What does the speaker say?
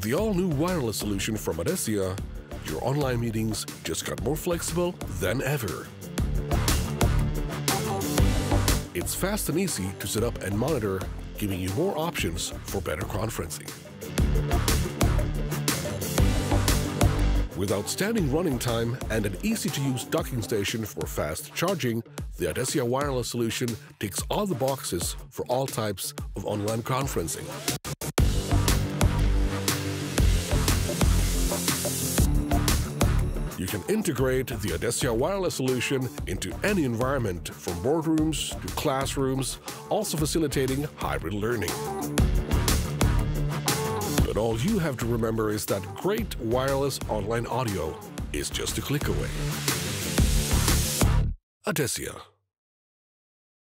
the all-new wireless solution from ADECIA, your online meetings just got more flexible than ever. It's fast and easy to set up and monitor, giving you more options for better conferencing. With outstanding running time and an easy-to-use docking station for fast charging, the ADECIA wireless solution ticks all the boxes for all types of online conferencing. You can integrate the ADECIA wireless solution into any environment from boardrooms to classrooms, also facilitating hybrid learning. But all you have to remember is that great wireless online audio is just a click away. ADECIA.